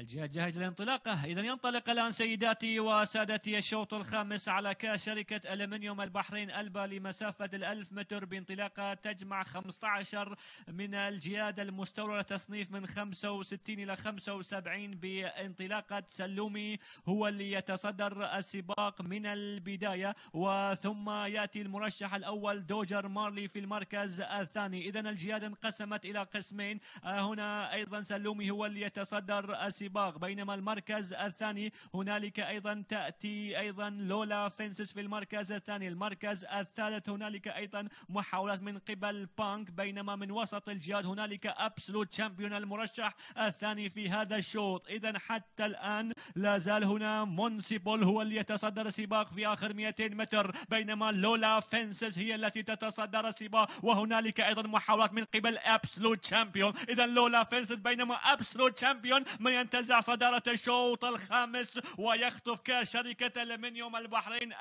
الجياد جاهزة للانطلاقة إذا ينطلق الآن سيداتي وسادتي الشوط الخامس على كاس شركة ألمنيوم البحرين ألبا لمسافة الألف متر بانطلاقة تجمع 15 من الجياد المستوردة تصنيف من 65 إلى 75 بانطلاقة سلومي هو اللي يتصدر السباق من البداية وثم يأتي المرشح الأول دوجر مارلي في المركز الثاني. إذا الجياد انقسمت إلى قسمين. هنا أيضا سلومي هو اللي يتصدر السباق. السباق بينما المركز الثاني هنالك أيضا تأتي أيضا لولا فينسس في المركز الثاني. المركز الثالث هنالك أيضا محاولات من قبل بانك بينما من وسط الجياد هنالك أبسلوت شامبيون المرشح الثاني في هذا الشوط. إذا حتى الآن لا زال هنا مونسيبول هو اللي يتصدر السباق في آخر 200 متر بينما لولا فينسس هي التي تتصدر السباق وهنالك أيضا محاولات من قبل أبسلوت شامبيون. إذا لولا فينسس بينما أبسلوت شامبيون من ينتزع صدارة الشوط الخامس ويخطف كاس شركة الألمنيوم البحرين